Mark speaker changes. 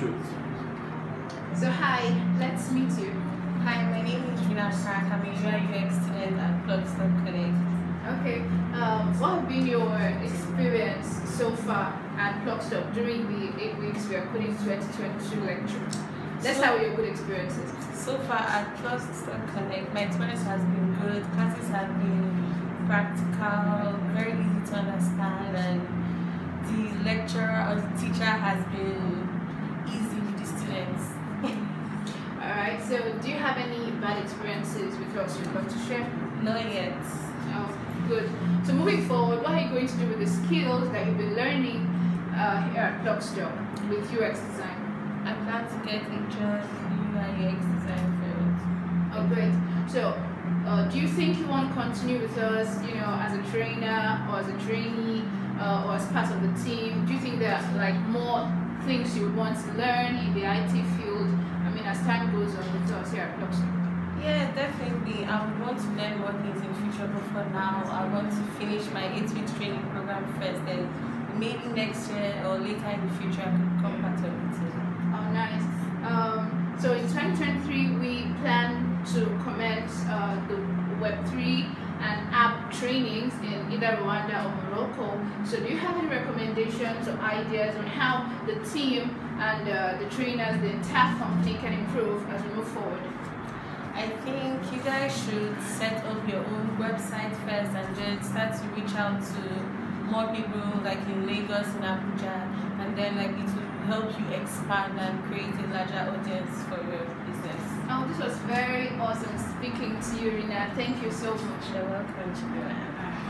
Speaker 1: shoot.
Speaker 2: So hi, let's meet you.
Speaker 3: Hi, my name is Rinnah Frank. I'm a UI UX student at Plugstuck Connect.
Speaker 2: Okay, um, what have been your experience so far at Plugstuck during the eight weeks We Are Coding 2022 lecture? Let's
Speaker 3: So-
Speaker 2: start with your good experiences.
Speaker 3: So far at Plugstuck Connect, my experience has been good. Classes have been practical, very easy to understand, and the lecturer or the teacher has been
Speaker 2: so do you have any bad experiences with us you'd love to share?
Speaker 3: Not yet.
Speaker 2: Oh, good. So moving forward, what are you going to do with the skills that you've been learning uh, here at Plugstuck with UX design?
Speaker 3: I plan to get a job in UI UX design field.
Speaker 2: Oh, great. So, uh, do you think you want to continue with us, you know, as a trainer or as a trainee uh, or as part of the team? Do you think there are like more things you would want to learn in the IT field? I mean, as time goes on us here at.
Speaker 3: Yeah, definitely. I would want to learn more things in future, but for now, I want to finish my eight week training program first. Then maybe next year or later in the future, I could
Speaker 2: come back to the trainings in either Rwanda or Morocco. So do you have any recommendations or ideas on how the team and uh, the trainers, the entire company can improve as we move forward?
Speaker 3: I think you guys should set up your own website first and then start to reach out to more people like in Lagos and Abuja and then like it will help you expand and create a larger audience for your
Speaker 2: to you, Rinnah. Thank you so much.
Speaker 3: You're welcome.